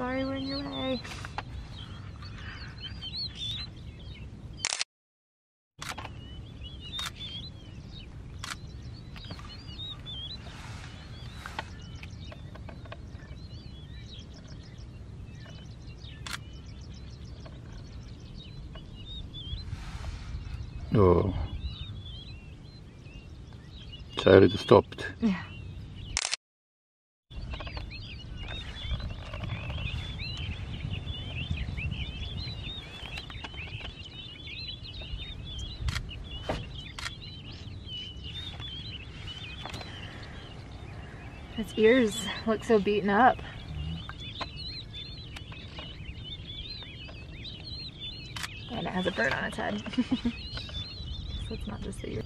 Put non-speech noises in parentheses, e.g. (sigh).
Sorry we're in your way. Oh. Child stopped. Yeah. Its ears look so beaten up. And it has a bird on its head. (laughs) so it's not just the ears.